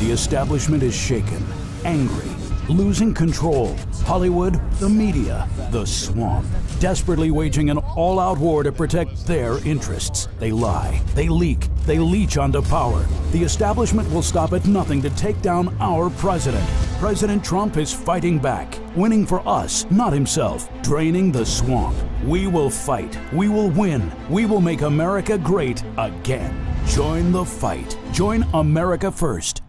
The establishment is shaken, angry, losing control. Hollywood, the media, the swamp, desperately waging an all out war to protect their interests. They lie, they leak, they leech onto power. The establishment will stop at nothing to take down our president. President Trump is fighting back, winning for us, not himself, draining the swamp. We will fight. We will win. We will make America great again. Join the fight. Join America First.